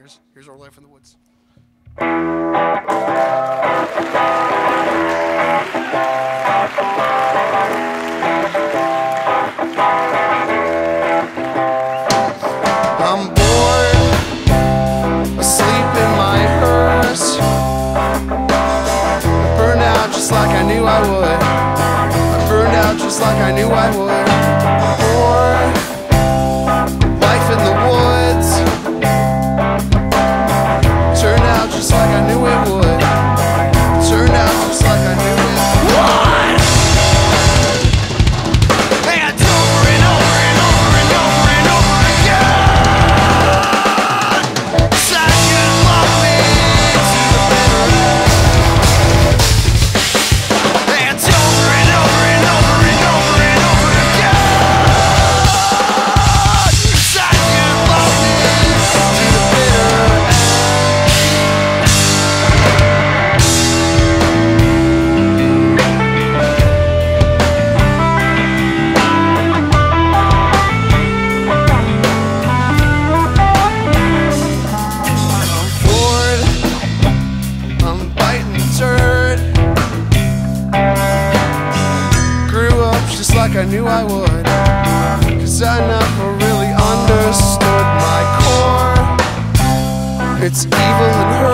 Here's, here's our life in the woods. I'm bored, asleep in my hearse. I Burned out just like I knew I would. I burned out just like I knew I would. like I knew I would. Cause I never really understood my core. It's evil and hurt.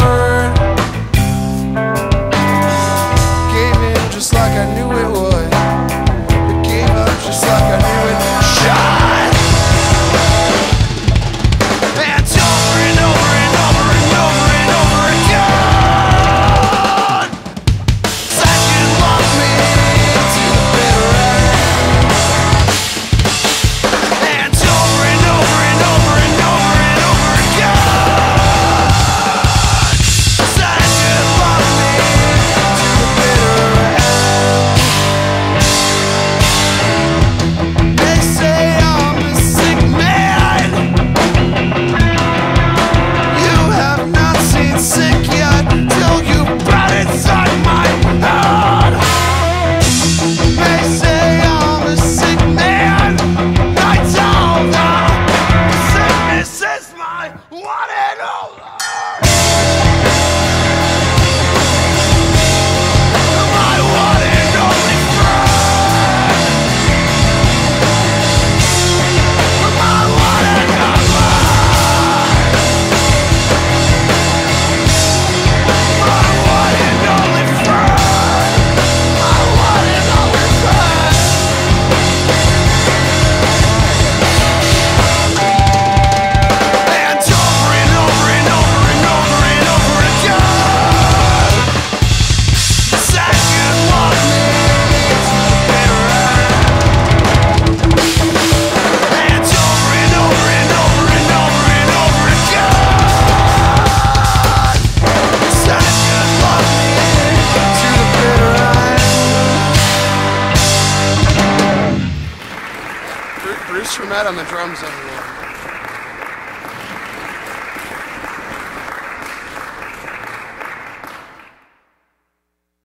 Matt on the drums over.